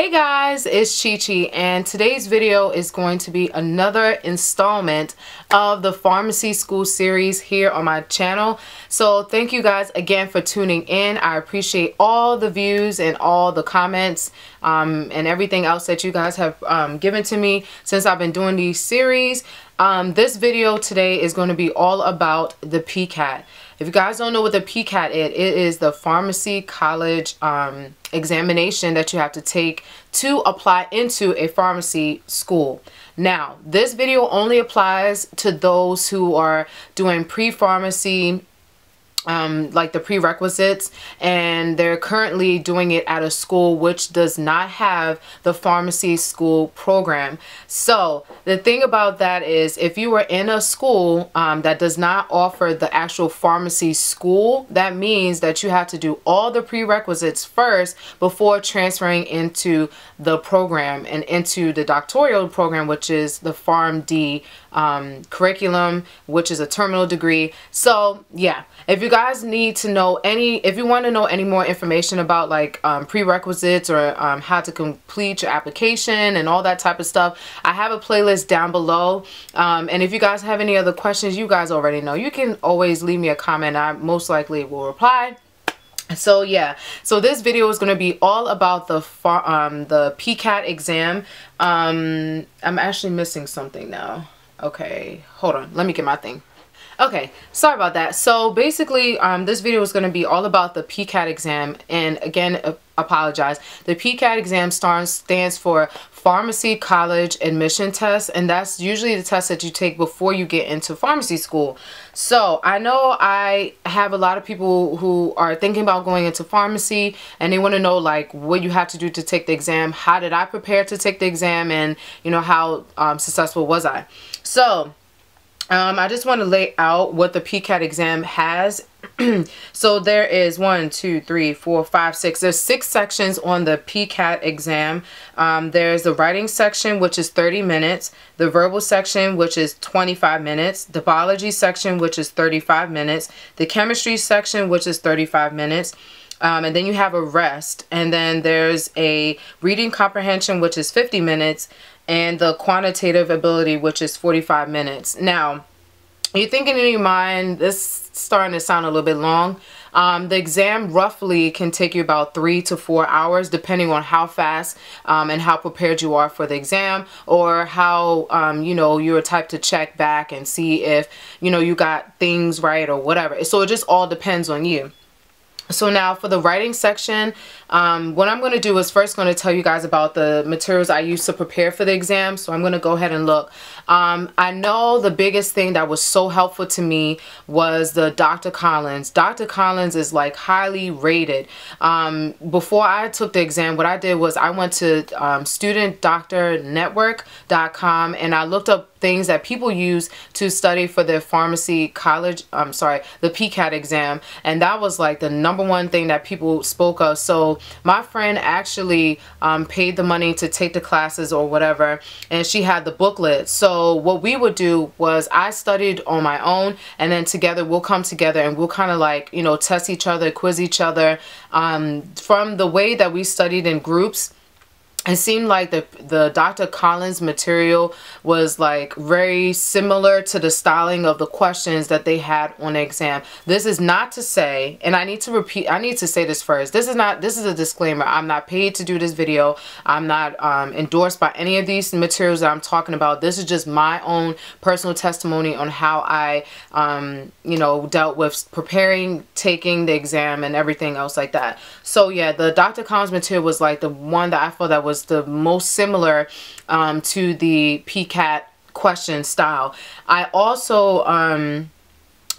Hey guys, it's Chi Chi and today's video is going to be another installment of the pharmacy school series here on my channel. So thank you guys again for tuning in. I appreciate all the views and all the comments um, and everything else that you guys have um, given to me since I've been doing these series. Um, this video today is going to be all about the PCAT. If you guys don't know what the PCAT is, it is the pharmacy college um, examination that you have to take to apply into a pharmacy school. Now, this video only applies to those who are doing pre-pharmacy um, like the prerequisites and they're currently doing it at a school which does not have the pharmacy school program. So the thing about that is if you are in a school um, that does not offer the actual pharmacy school, that means that you have to do all the prerequisites first before transferring into the program and into the doctoral program, which is the PharmD um, curriculum, which is a terminal degree. So yeah, if you guys need to know any, if you want to know any more information about like um, prerequisites or um, how to complete your application and all that type of stuff, I have a playlist down below. Um, and if you guys have any other questions, you guys already know. You can always leave me a comment. I most likely will reply so yeah so this video is going to be all about the um the pcat exam um i'm actually missing something now okay hold on. Let me get my thing. Okay sorry about that. So basically um this video is going to be all about the pcat exam. And again apologize. The pcat exam stands for pharmacy college admission test. And that's usually the test that you take before you get into pharmacy school. So I know I have a lot of people who are thinking about going into pharmacy. And they want to know like what you have to do to take the exam. How did I prepare to take the exam? And you know how um, successful was I so um, I just want to lay out what the PCAT exam has. so there is one, two, three, four, five, six. There's six sections on the PCAT exam. Um, there's the writing section, which is 30 minutes. The verbal section, which is 25 minutes. The biology section, which is 35 minutes. The chemistry section, which is 35 minutes. Um, and then you have a rest and then there's a reading comprehension which is 50 minutes and the quantitative ability, which is 45 minutes. Now, you're thinking in your mind, this starting to sound a little bit long. Um, the exam roughly can take you about three to four hours depending on how fast um, and how prepared you are for the exam or how um, you know you're a type to check back and see if you know you got things right or whatever so it just all depends on you so now for the writing section, um, what I'm going to do is first going to tell you guys about the materials I used to prepare for the exam. So I'm going to go ahead and look. Um, I know the biggest thing that was so helpful to me was the Dr. Collins. Dr. Collins is like highly rated. Um, before I took the exam, what I did was I went to um, studentdoctornetwork.com and I looked up things that people use to study for their pharmacy college, I'm sorry, the PCAT exam. And that was like the number one thing that people spoke of. So my friend actually um, paid the money to take the classes or whatever. And she had the booklet. So what we would do was I studied on my own and then together we'll come together and we'll kind of like, you know, test each other, quiz each other. Um, from the way that we studied in groups, it seemed like the the Dr. Collins material was like very similar to the styling of the questions that they had on the exam. This is not to say, and I need to repeat, I need to say this first. This is not, this is a disclaimer. I'm not paid to do this video. I'm not um, endorsed by any of these materials that I'm talking about. This is just my own personal testimony on how I, um, you know, dealt with preparing, taking the exam and everything else like that. So yeah, the Dr. Collins material was like the one that I felt that was was the most similar um, to the PCAT question style. I also um,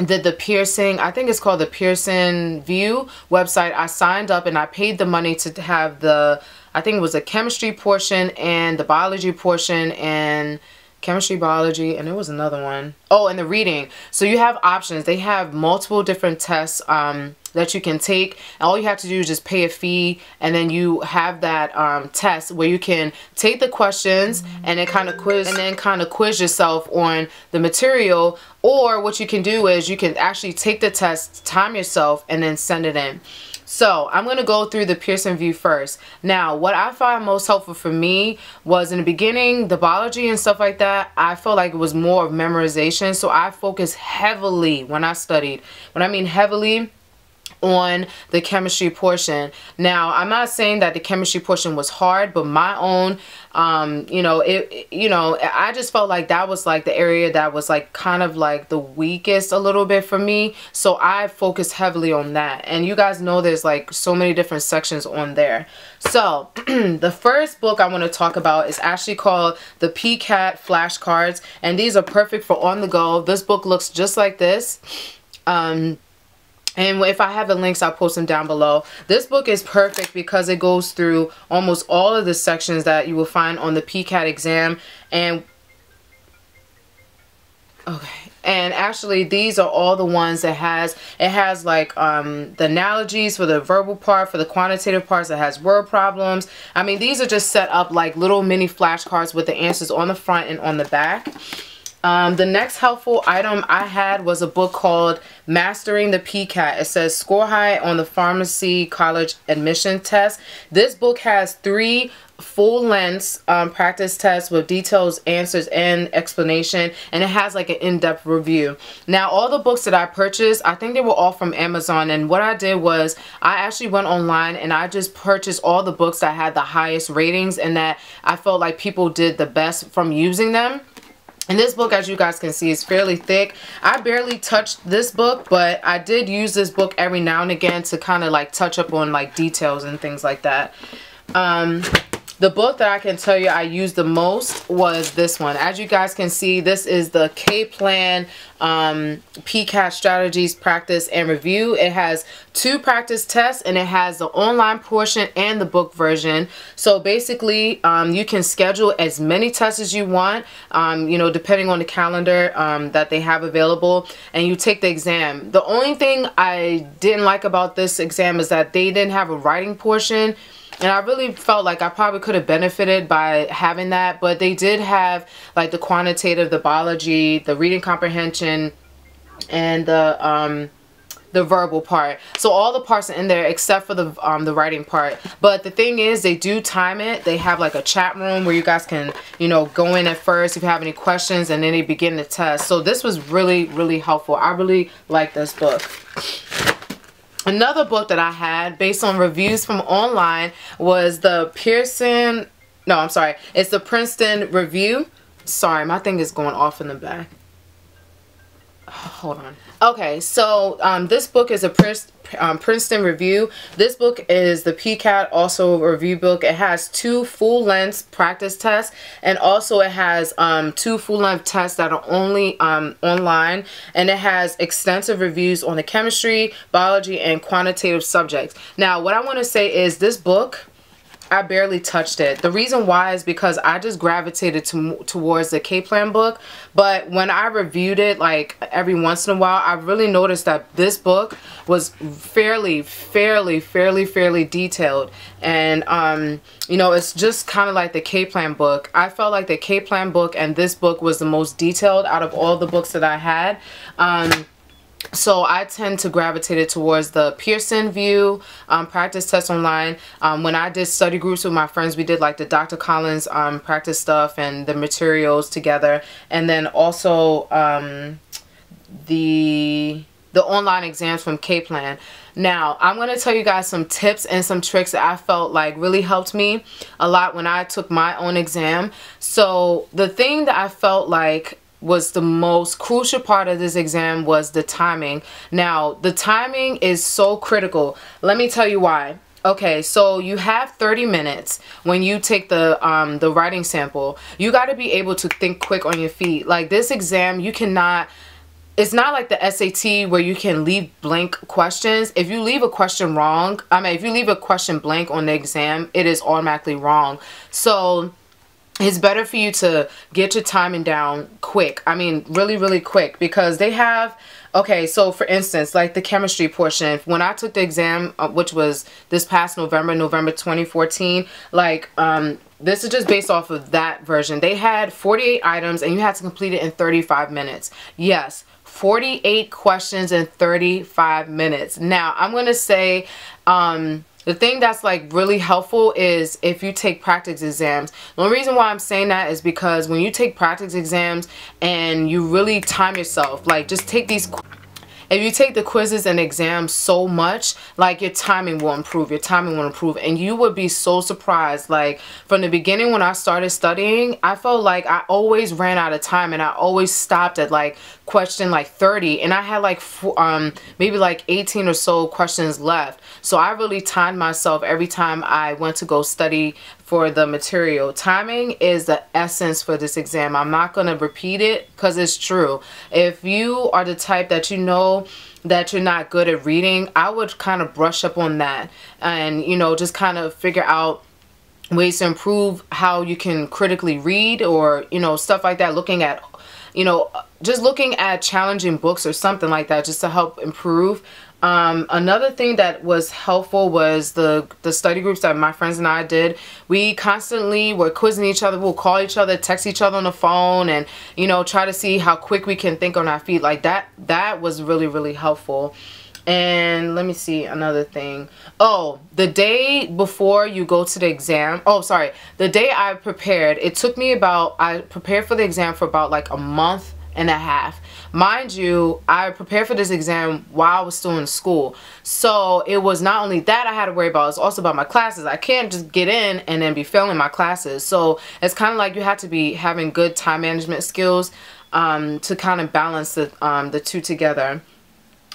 did the Pearson, I think it's called the Pearson VUE website. I signed up and I paid the money to have the, I think it was a chemistry portion and the biology portion and chemistry, biology, and there was another one. Oh, and the reading. So you have options. They have multiple different tests um, that you can take. And all you have to do is just pay a fee, and then you have that um, test where you can take the questions and then kind of quiz and then kind of quiz yourself on the material. Or what you can do is you can actually take the test, time yourself, and then send it in. So I'm going to go through the Pearson VUE first. Now, what I found most helpful for me was in the beginning, the biology and stuff like that, I felt like it was more of memorization. So I focused heavily when I studied. When I mean heavily, on the chemistry portion. Now, I'm not saying that the chemistry portion was hard, but my own, um, you know, it, you know, I just felt like that was like the area that was like kind of like the weakest a little bit for me. So I focused heavily on that. And you guys know there's like so many different sections on there. So the first book I want to talk about is actually called the PCAT Flashcards. And these are perfect for on the go. This book looks just like this. Um, and if I have the links, I'll post them down below. This book is perfect because it goes through almost all of the sections that you will find on the PCAT exam. And, okay. And actually, these are all the ones that has, it has like um, the analogies for the verbal part, for the quantitative parts, it has word problems. I mean, these are just set up like little mini flashcards with the answers on the front and on the back. Um, the next helpful item I had was a book called Mastering the PCAT. It says score high on the pharmacy college admission test. This book has three full length um, practice tests with details, answers, and explanation. And it has like an in-depth review. Now, all the books that I purchased, I think they were all from Amazon. And what I did was I actually went online and I just purchased all the books that had the highest ratings and that I felt like people did the best from using them. And this book, as you guys can see, is fairly thick. I barely touched this book, but I did use this book every now and again to kind of like touch up on like details and things like that. Um, the book that I can tell you I used the most was this one. As you guys can see, this is the Kaplan um, PCAT Strategies Practice and Review. It has two practice tests and it has the online portion and the book version. So basically, um, you can schedule as many tests as you want, um, you know, depending on the calendar um, that they have available, and you take the exam. The only thing I didn't like about this exam is that they didn't have a writing portion and I really felt like I probably could have benefited by having that but they did have like the quantitative the biology the reading comprehension and the um the verbal part. So all the parts are in there except for the um the writing part. But the thing is they do time it. They have like a chat room where you guys can you know go in at first if you have any questions and then they begin the test. So this was really really helpful. I really like this book Another book that I had based on reviews from online was the Pearson, no, I'm sorry, it's the Princeton Review. Sorry, my thing is going off in the back. Hold on. Okay, so um, this book is a Princeton um, Princeton Review. This book is the PCAT also review book. It has two full-length practice tests and also it has um, two full-length tests that are only um, online and it has extensive reviews on the chemistry, biology, and quantitative subjects. Now what I want to say is this book I barely touched it. The reason why is because I just gravitated to, towards the Kaplan book. But when I reviewed it, like every once in a while, I really noticed that this book was fairly, fairly, fairly, fairly detailed. And, um, you know, it's just kind of like the Kaplan book. I felt like the Kaplan book and this book was the most detailed out of all the books that I had. Um, so I tend to gravitate towards the Pearson VUE, um, practice test online. Um, when I did study groups with my friends, we did like the Dr. Collins um, practice stuff and the materials together. And then also um, the the online exams from Kaplan. Now, I'm going to tell you guys some tips and some tricks that I felt like really helped me a lot when I took my own exam. So the thing that I felt like was the most crucial part of this exam was the timing. Now, the timing is so critical. Let me tell you why. Okay, so you have 30 minutes when you take the um, the writing sample. You got to be able to think quick on your feet. Like this exam, you cannot it's not like the SAT where you can leave blank questions. If you leave a question wrong, I mean, if you leave a question blank on the exam, it is automatically wrong. So it's better for you to get your timing down quick. I mean, really, really quick because they have, okay, so for instance, like the chemistry portion, when I took the exam, uh, which was this past November, November 2014, like, um, this is just based off of that version. They had 48 items and you had to complete it in 35 minutes. Yes, 48 questions in 35 minutes. Now, I'm going to say um, the thing that's like really helpful is if you take practice exams. The only reason why I'm saying that is because when you take practice exams and you really time yourself, like just take these if you take the quizzes and exams so much, like your timing will improve. Your timing will improve. And you would be so surprised. Like from the beginning when I started studying, I felt like I always ran out of time and I always stopped at like question like 30 and I had like um maybe like 18 or so questions left. So I really timed myself every time I went to go study for the material. Timing is the essence for this exam. I'm not gonna repeat it because it's true. If you are the type that you know that you're not good at reading I would kind of brush up on that and you know just kind of figure out ways to improve how you can critically read or you know stuff like that looking at you know just looking at challenging books or something like that just to help improve. Um, another thing that was helpful was the the study groups that my friends and I did. We constantly were quizzing each other. We'll call each other, text each other on the phone, and you know try to see how quick we can think on our feet. Like that. That was really really helpful. And let me see another thing. Oh, the day before you go to the exam. Oh, sorry. The day I prepared, it took me about, I prepared for the exam for about like a month and a half. Mind you, I prepared for this exam while I was still in school. So it was not only that I had to worry about, it's also about my classes. I can't just get in and then be failing my classes. So it's kind of like you have to be having good time management skills um, to kind of balance the, um, the two together.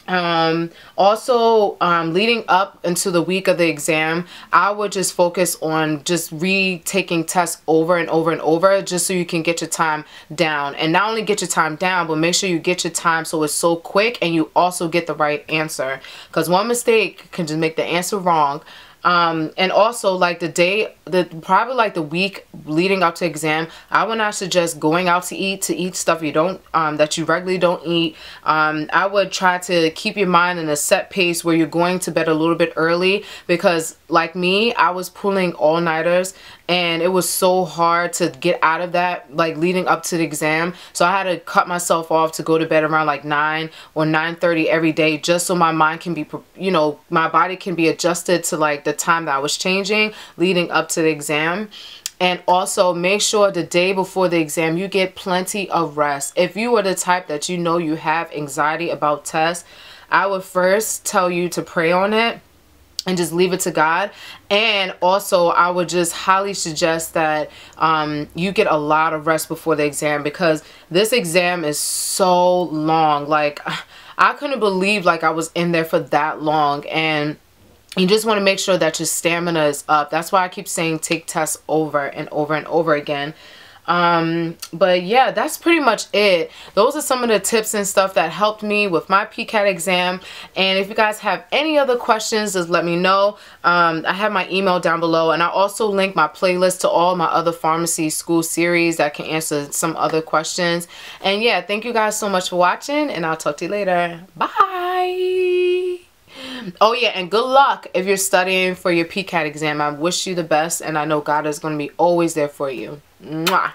Um, also, um, leading up into the week of the exam, I would just focus on just retaking tests over and over and over just so you can get your time down. And not only get your time down, but make sure you get your time so it's so quick and you also get the right answer. Because one mistake can just make the answer wrong um, and also like the day, the probably like the week leading up to exam, I would not suggest going out to eat to eat stuff you don't um, that you regularly don't eat. Um, I would try to keep your mind in a set pace where you're going to bed a little bit early because like me, I was pulling all nighters and it was so hard to get out of that like leading up to the exam. So I had to cut myself off to go to bed around like 9 or 9:30 every day just so my mind can be you know my body can be adjusted to like the time that I was changing leading up to the exam. And also make sure the day before the exam you get plenty of rest. If you are the type that you know you have anxiety about tests I would first tell you to pray on it and just leave it to God. And also, I would just highly suggest that um, you get a lot of rest before the exam because this exam is so long. Like, I couldn't believe like I was in there for that long. And you just want to make sure that your stamina is up. That's why I keep saying take tests over and over and over again um but yeah that's pretty much it. Those are some of the tips and stuff that helped me with my pcat exam. And if you guys have any other questions just let me know. Um i have my email down below and i also link my playlist to all my other pharmacy school series that can answer some other questions. And yeah thank you guys so much for watching and i'll talk to you later. Bye Oh yeah, and good luck if you're studying for your PCAT exam. I wish you the best and I know God is going to be always there for you. Mwah.